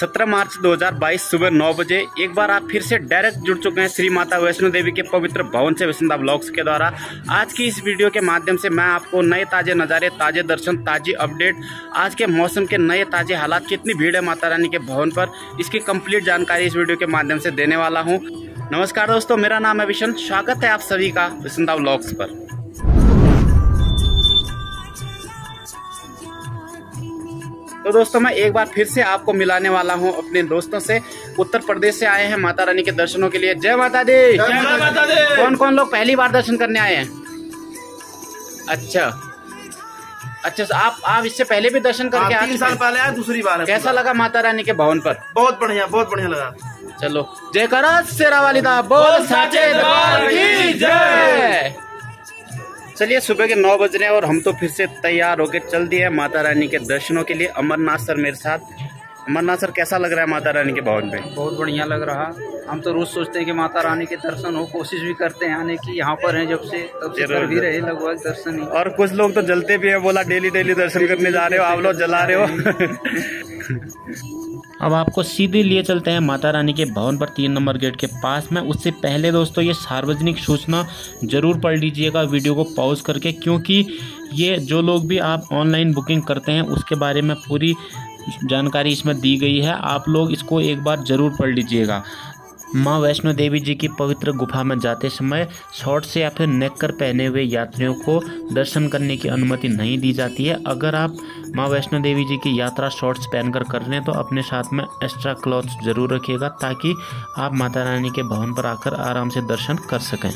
17 मार्च 2022 सुबह 9 बजे एक बार आप फिर से डायरेक्ट जुड़ चुके हैं श्री माता वैष्णो देवी के पवित्र भवन से वैष्णोदा ब्लॉग्स के द्वारा। आज की इस वीडियो के माध्यम से मैं आपको नए ताजे नज़ारे, ताजे दर्शन, ताजी अपडेट, आज के मौसम के नए ताजे हालात, कितनी भीड़ है माता रानी के भवन पर, इसकी कंप्लीट जानकारी इस वीडियो के माध्यम से देने वाला हूँ। नमस्कार दोस्तों, मेरा नाम है विशन, स्वागत है आप सभी का वैष्णोदा ब्लॉग्स पर। तो दोस्तों मैं एक बार फिर से आपको मिलाने वाला हूँ अपने दोस्तों से। उत्तर प्रदेश से आए हैं माता रानी के दर्शनों के लिए। जय माता दी। जय माता दी। कौन कौन लोग पहली बार दर्शन करने आए हैं? अच्छा। अच्छा तो आप आप इससे पहले भी दर्शन करके आ तीन साल पहले आया दूसरी बार कैसा लगा माता रानी के भवन पर? बहुत बढ़िया बहुत बढ़िया लगा। चलो। जय करा शेरा वाली बोल साचे दरबार की जय। चलिए सुबह के नौ बज रहे हैं और हम तो फिर से तैयार होके चल दिए हैं माता रानी के दर्शनों के लिए। अमरनाथ सर मेरे साथ। अमरनाथ सर कैसा लग रहा है माता रानी के भवन में बहुत बढ़िया लग रहा। हम तो रोज सोचते हैं कि माता रानी के दर्शन हो कोशिश भी करते हैं आने की। यहाँ पर हैं जब से तब से कर भी रहे लगभग दर्शन ही। और कुछ लोग तो जलते भी है बोला डेली डेली दर्शन करने जा रहे हो आप लोग जला रहे हो। अब आपको सीधे लिए चलते हैं माता रानी के भवन पर तीन नंबर गेट के पास। में उससे पहले दोस्तों ये सार्वजनिक सूचना ज़रूर पढ़ लीजिएगा वीडियो को पॉज करके, क्योंकि ये जो लोग भी आप ऑनलाइन बुकिंग करते हैं, उसके बारे में पूरी जानकारी इसमें दी गई है। आप लोग इसको एक बार ज़रूर पढ़ लीजिएगा। माँ वैष्णो देवी जी की पवित्र गुफा में जाते समय शॉर्ट्स या फिर नेकर पहने हुए यात्रियों को दर्शन करने की अनुमति नहीं दी जाती है। अगर आप माँ वैष्णो देवी जी की यात्रा शॉर्ट्स पहनकर कर रहे हैं तो अपने साथ में एक्स्ट्रा क्लॉथ्स ज़रूर रखिएगा, ताकि आप माता रानी के भवन पर आकर आराम से दर्शन कर सकें।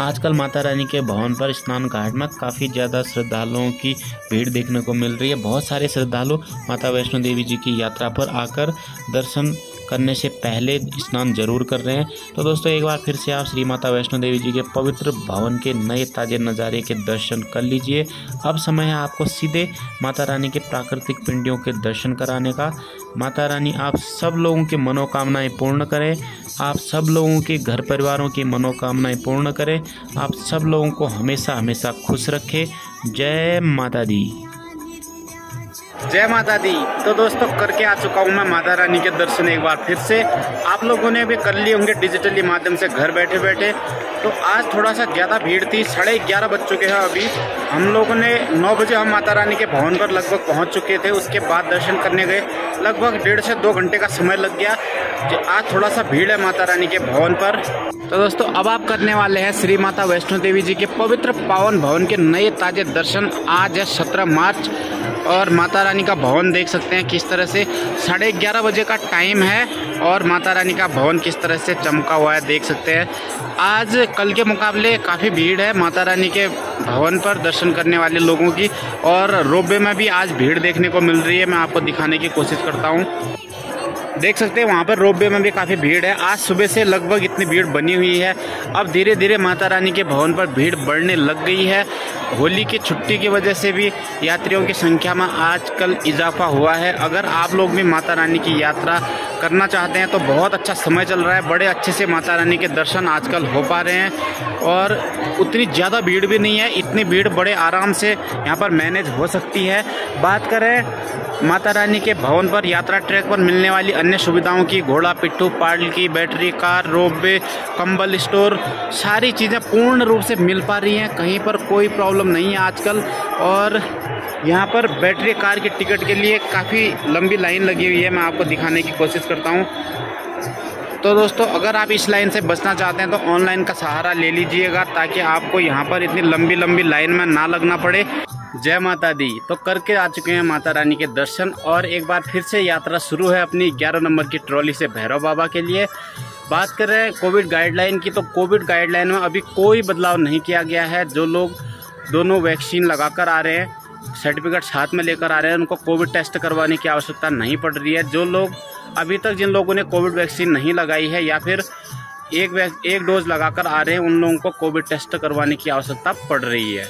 आजकल माता रानी के भवन पर स्नान घाट में काफ़ी ज़्यादा श्रद्धालुओं की भीड़ देखने को मिल रही है। बहुत सारे श्रद्धालु माता वैष्णो देवी जी की यात्रा पर आकर दर्शन करने से पहले स्नान ज़रूर कर रहे हैं। तो दोस्तों, एक बार फिर से आप श्री माता वैष्णो देवी जी के पवित्र भवन के नए ताजे नज़ारे के दर्शन कर लीजिए। अब समय है आपको सीधे माता रानी के प्राकृतिक पिंडियों के दर्शन कराने का। माता रानी, आप सब लोगों की मनोकामनाएँ पूर्ण करें। आप सब लोगों के घर परिवारों की मनोकामनाएँ पूर्ण करें। आप सब लोगों को हमेशा हमेशा खुश रखें। जय माता दी। जय माता दी। तो दोस्तों, करके आ चुका हूँ मैं माता रानी के दर्शन एक बार फिर से। आप लोगों ने भी कर लिए होंगे डिजिटली माध्यम से घर बैठे बैठे तो आज थोड़ा सा ज़्यादा भीड़ थी, साढ़े ग्यारह बज चुके हैं अभी। हम लोगों ने नौ बजे हम माता रानी के भवन पर लगभग पहुँच चुके थे, उसके बाद दर्शन करने गए। लगभग डेढ़ से दो घंटे का समय लग गया। जो आज थोड़ा सा भीड़ है माता रानी के भवन पर। तो दोस्तों, अब आप करने वाले हैं श्री माता वैष्णो देवी जी के पवित्र पावन भवन के नए ताजे दर्शन। आज है सत्रह मार्च। और माता रानी का भवन देख सकते हैं किस तरह से। साढ़े ग्यारह बजे का टाइम है और माता रानी का भवन किस तरह से चमका हुआ है देख सकते हैं। आज कल के मुकाबले काफ़ी भीड़ है माता रानी के भवन पर दर्शन करने वाले लोगों की और रोबे में भी आज भीड़ देखने को मिल रही है। मैं आपको दिखाने की कोशिश करता हूँ। देख सकते हैं वहाँ पर रोपवे में भी काफ़ी भीड़ है। आज सुबह से लगभग इतनी भीड़ बनी हुई है। अब धीरे धीरे माता रानी के भवन पर भीड़ बढ़ने लग गई है। होली की छुट्टी की वजह से भी यात्रियों की संख्या में आजकल इजाफा हुआ है। अगर आप लोग भी माता रानी की यात्रा करना चाहते हैं तो बहुत अच्छा समय चल रहा है। बड़े अच्छे से माता रानी के दर्शन आजकल हो पा रहे हैं और उतनी ज़्यादा भीड़ भी नहीं है। इतनी भीड़ बड़े आराम से यहाँ पर मैनेज हो सकती है। बात करें माता रानी के भवन पर, यात्रा ट्रैक पर मिलने वाली अन्य सुविधाओं की, घोड़ा पिट्ठू पार्ल की बैटरी, कार, रोपवे, कंबल स्टोर, सारी चीज़ें पूर्ण रूप से मिल पा रही हैं। कहीं पर कोई प्रॉब्लम नहीं है आजकल और यहाँ पर बैटरी कार की टिकट के लिए काफ़ी लंबी लाइन लगी हुई है। मैं आपको दिखाने की कोशिश करता हूँ। तो दोस्तों, अगर आप इस लाइन से बचना चाहते हैं तो ऑनलाइन का सहारा ले लीजिएगा ताकि आपको यहाँ पर इतनी लंबी लंबी लाइन में ना लगना पड़े। जय माता दी। तो करके आ चुके हैं माता रानी के दर्शन और एक बार फिर से यात्रा शुरू है अपनी 11 नंबर की ट्रॉली से भैरव बाबा के लिए। बात कर रहे हैं कोविड गाइडलाइन की तो कोविड गाइडलाइन में अभी कोई बदलाव नहीं किया गया है। जो लोग दोनों वैक्सीन लगाकर आ रहे हैं सर्टिफिकेट साथ में लेकर आ रहे हैं, उनको कोविड टेस्ट करवाने की आवश्यकता नहीं पड़ रही है। जो लोग अभी तक जिन लोगों ने कोविड वैक्सीन नहीं लगाई है या फिर एक एक डोज लगाकर आ रहे हैं, उन लोगों को कोविड टेस्ट करवाने की आवश्यकता पड़ रही है।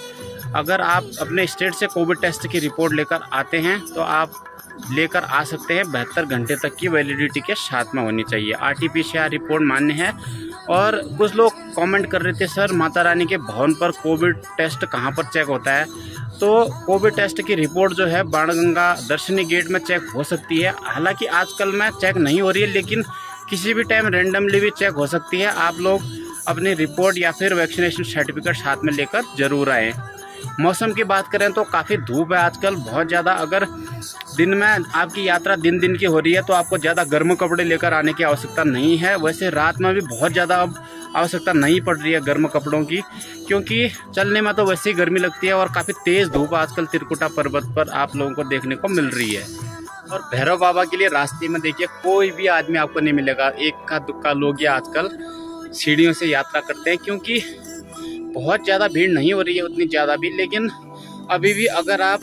अगर आप अपने स्टेट से कोविड टेस्ट की रिपोर्ट लेकर आते हैं तो आप लेकर आ सकते हैं, बहत्तर घंटे तक की वैलिडिटी के साथ में होनी चाहिए। आर रिपोर्ट मान्य है और कुछ लोग कमेंट कर रहे थे, सर, माता रानी के भवन पर कोविड टेस्ट कहाँ पर चेक होता है? तो कोविड टेस्ट की रिपोर्ट जो है, बाणगंगा दर्शनी गेट में चेक हो सकती है। हालाँकि आजकल में चेक नहीं हो रही है, लेकिन किसी भी टाइम रेंडमली भी चेक हो सकती है। आप लोग अपनी रिपोर्ट या फिर वैक्सीनेशन सर्टिफिकेट साथ में लेकर ज़रूर आएँ। मौसम की बात करें तो काफ़ी धूप है आजकल, बहुत ज़्यादा अगर दिन में आपकी यात्रा दिन दिन की हो रही है तो आपको ज़्यादा गर्म कपड़े लेकर आने की आवश्यकता नहीं है। वैसे रात में भी बहुत ज़्यादा अब आवश्यकता नहीं पड़ रही है गर्म कपड़ों की, क्योंकि चलने में तो वैसे ही गर्मी लगती है और काफ़ी तेज़ धूप आजकल त्रिकुटा पर्वत पर आप लोगों को देखने को मिल रही है। और भैरव बाबा के लिए रास्ते में देखिए, कोई भी आदमी आपको नहीं मिलेगा। एक का, दुक्का लोग या आजकल सीढ़ियों से यात्रा करते हैं, क्योंकि बहुत ज़्यादा भीड़ नहीं हो रही है उतनी ज़्यादा भी, लेकिन अभी भी अगर आप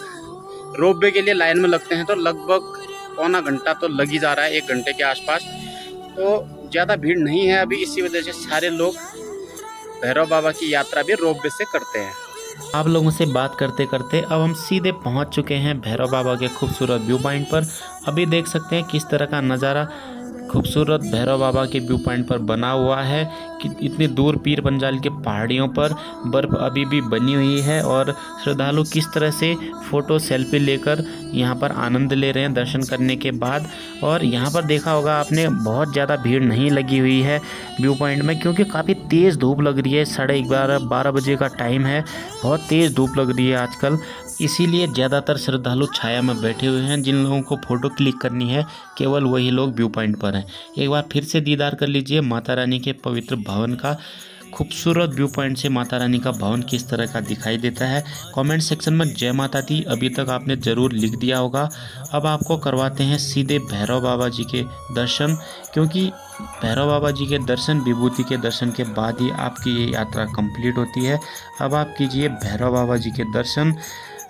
रोपवे के लिए लाइन में लगते हैं तो लगभग पौना घंटा तो लग ही जा रहा है, एक घंटे के आसपास। तो ज़्यादा भीड़ नहीं है अभी, इसी वजह से सारे लोग भैरव बाबा की यात्रा भी रोपवे से करते हैं। आप लोगों से बात करते करते अब हम सीधे पहुँच चुके हैं भैरव बाबा के खूबसूरत व्यू पॉइंट पर। अभी देख सकते हैं किस तरह का नज़ारा खूबसूरत भैरव बाबा के व्यू पॉइंट पर बना हुआ है कि इतनी दूर पीर पंजाल के पहाड़ियों पर बर्फ़ अभी भी बनी हुई है और श्रद्धालु किस तरह से फ़ोटो सेल्फी लेकर यहाँ पर आनंद ले रहे हैं दर्शन करने के बाद। और यहाँ पर देखा होगा आपने, बहुत ज़्यादा भीड़ नहीं लगी हुई है व्यू पॉइंट में, क्योंकि काफ़ी तेज़ धूप लग रही है। साढ़े ग्यारह, बारह बजे का टाइम है। बहुत तेज़ धूप लग रही है आजकल। इसीलिए ज़्यादातर श्रद्धालु छाया में बैठे हुए हैं, जिन लोगों को फ़ोटो क्लिक करनी है, केवल वही लोग व्यू पॉइंट पर हैं। एक बार फिर से दीदार कर लीजिए माता रानी के पवित्र भवन का। खूबसूरत व्यू पॉइंट से माता रानी का भवन किस तरह का दिखाई देता है? कमेंट सेक्शन में जय माता दी, अभी तक आपने ज़रूर लिख दिया होगा। अब आपको करवाते हैं सीधे भैरव बाबा जी के दर्शन, क्योंकि भैरव बाबा जी के दर्शन, विभूति के दर्शन के बाद ही आपकी ये यात्रा कंप्लीट होती है। अब आप कीजिए भैरव बाबा जी के दर्शन।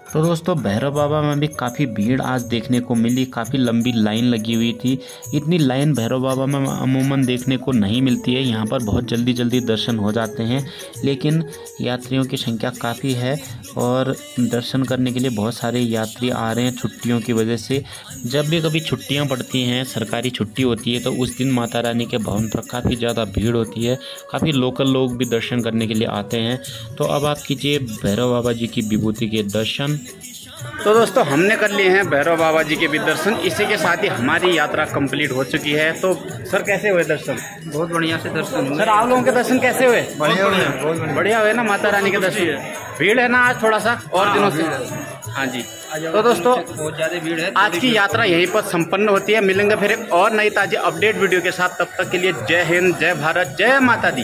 तो दोस्तों, भैरव बाबा में भी काफ़ी भीड़ आज देखने को मिली, काफ़ी लंबी लाइन लगी हुई थी। इतनी लाइन भैरव बाबा में अमूमन देखने को नहीं मिलती है। यहाँ पर बहुत जल्दी जल्दी दर्शन हो जाते हैं, लेकिन यात्रियों की संख्या काफ़ी है और दर्शन करने के लिए बहुत सारे यात्री आ रहे हैं छुट्टियों की वजह से। जब भी कभी छुट्टियाँ पड़ती हैं, सरकारी छुट्टी होती है तो उस दिन माता रानी के भवन पर काफ़ी ज़्यादा भीड़ होती है। काफ़ी लोकल लोग भी दर्शन करने के लिए आते हैं। तो अब आप कीजिए भैरव बाबा जी की विभूति के दर्शन। तो दोस्तों हमने कर लिए हैं भैरव बाबा जी के भी दर्शन। इसी के साथ ही हमारी यात्रा कंप्लीट हो चुकी है। तो सर कैसे हुए दर्शन? बहुत बढ़िया से दर्शन हुए। सर आप लोगों के दर्शन कैसे हुए? बढ़िया बढ़िया। बढ़िया हुए ना माता रानी के दर्शन। भीड़ है ना आज थोड़ा सा? और दिनों से। हाँ जी। तो दोस्तों बहुत ज़्यादा भीड़ है आज की यात्रा यहीं पर संपन्न होती है। मिलेंगे फिर एक और नई ताजी अपडेट वीडियो के साथ। तब तक के लिए जय हिंद जय भारत जय माता दी।